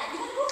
that.